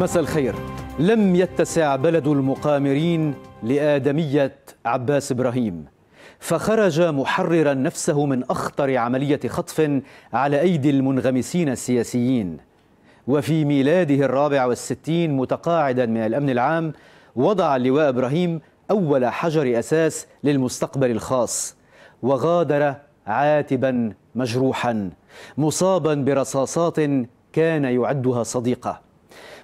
مساء الخير. لم يتسع بلد المقامرين لآدمية عباس إبراهيم فخرج محررا نفسه من أخطر عملية خطف على أيدي المنغمسين السياسيين. وفي ميلاده الرابع والستين متقاعدا من الأمن العام وضع اللواء إبراهيم أول حجر أساس للمستقبل الخاص وغادر عاتبا مجروحا مصابا برصاصات كان يعدها صديقه.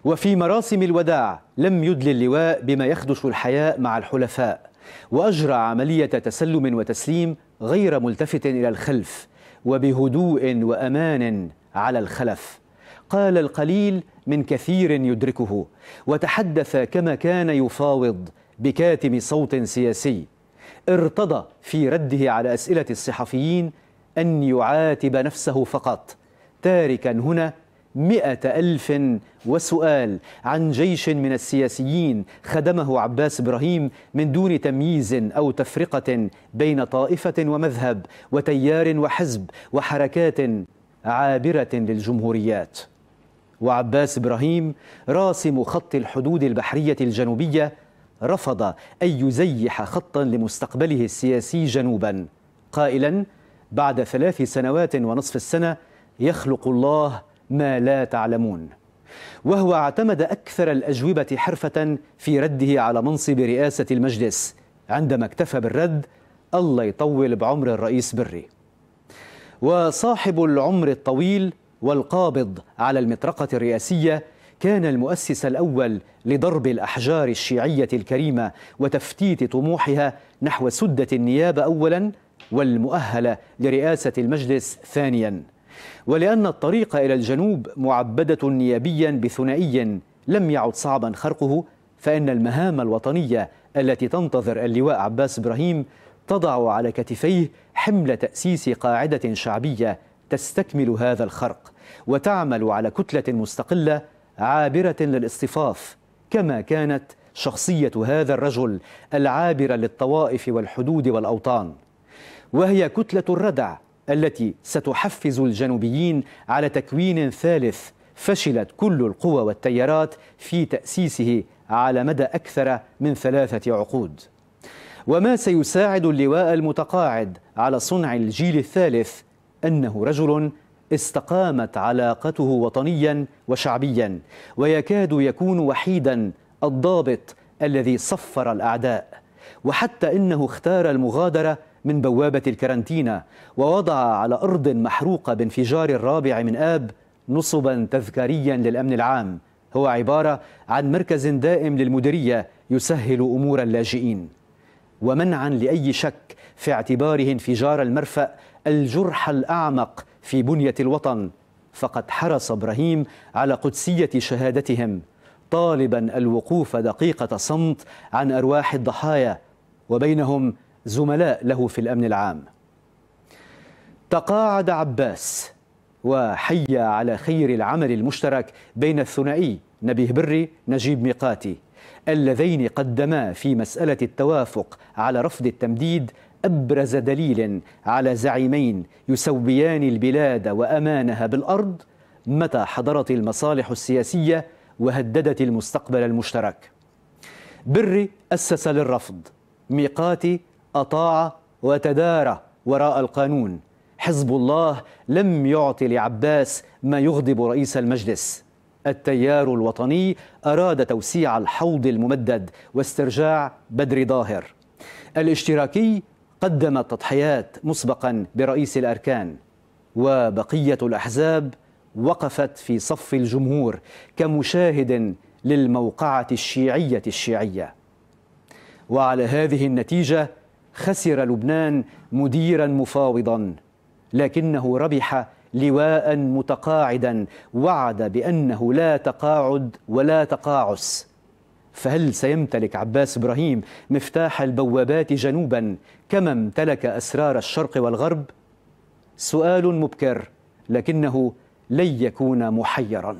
وفي مراسم الوداع لم يدل اللواء بما يخدش الحياء مع الحلفاء وأجرى عملية تسلم وتسليم غير ملتفت إلى الخلف وبهدوء وأمان على الخلف. قال القليل من كثير يدركه وتحدث كما كان يفاوض بكاتم صوت سياسي. ارتضى في رده على أسئلة الصحفيين أن يعاتب نفسه فقط تاركا هنا مئة ألف وسؤال عن جيش من السياسيين خدمه عباس إبراهيم من دون تمييز أو تفرقة بين طائفة ومذهب وتيار وحزب وحركات عابرة للجمهوريات. وعباس إبراهيم راسم خط الحدود البحرية الجنوبية رفض أن يزيح خطا لمستقبله السياسي جنوبا. قائلا بعد ثلاث سنوات ونصف السنة يخلق الله ما لا تعلمون. وهو اعتمد أكثر الأجوبة حرفة في رده على منصب رئاسة المجلس عندما اكتفى بالرد الله يطول بعمر الرئيس بري. وصاحب العمر الطويل والقابض على المطرقة الرئاسية كان المؤسس الأول لضرب الأحجار الشيعية الكريمة وتفتيت طموحها نحو سدة النيابة اولا والمؤهلة لرئاسة المجلس ثانيا. ولأن الطريق إلى الجنوب معبدة نيابيا بثنائي لم يعد صعبا خرقه فإن المهام الوطنية التي تنتظر اللواء عباس إبراهيم تضع على كتفيه حمل تأسيس قاعدة شعبية تستكمل هذا الخرق وتعمل على كتلة مستقلة عابرة للاصطفاف كما كانت شخصية هذا الرجل العابرة للطوائف والحدود والأوطان. وهي كتلة الردع التي ستحفز الجنوبيين على تكوين ثالث فشلت كل القوى والتيارات في تأسيسه على مدى أكثر من ثلاثة عقود. وما سيساعد اللواء المتقاعد على صنع الجيل الثالث أنه رجل استقامت علاقته وطنيا وشعبيا ويكاد يكون وحيدا الضابط الذي صفر الأعداء وحتى إنه اختار المغادرة من بوابة الكرنتينا ووضع على أرض محروقة بانفجار الرابع من آب نصبا تذكاريا للأمن العام. هو عبارة عن مركز دائم للمديرية يسهل أمور اللاجئين. ومنعا لأي شك في اعتباره انفجار المرفأ الجرح الأعمق في بنية الوطن. فقد حرص إبراهيم على قدسية شهادتهم. طالبا الوقوف دقيقة صمت عن أرواح الضحايا وبينهم زملاء له في الأمن العام. تقاعد عباس وحي على خير العمل المشترك بين الثنائي نبيه بري نجيب ميقاتي اللذين قدما في مسألة التوافق على رفض التمديد أبرز دليل على زعيمين يسويان البلاد وأمانها بالأرض متى حضرت المصالح السياسية وهددت المستقبل المشترك. بري أسس للرفض ميقاتي أطاع وتدارى وراء القانون. حزب الله لم يعط لعباس ما يغضب رئيس المجلس. التيار الوطني أراد توسيع الحوض الممدد واسترجاع بدر ظاهر. الاشتراكي قدم التضحيات مسبقا برئيس الأركان. وبقية الأحزاب وقفت في صف الجمهور كمشاهد للموقعة الشيعية الشيعية. وعلى هذه النتيجة خسر لبنان مديرا مفاوضا لكنه ربح لواء متقاعدا وعد بأنه لا تقاعد ولا تقاعس. فهل سيمتلك عباس إبراهيم مفتاح البوابات جنوبا كما امتلك أسرار الشرق والغرب؟ سؤال مبكر لكنه لن يكون محيرا.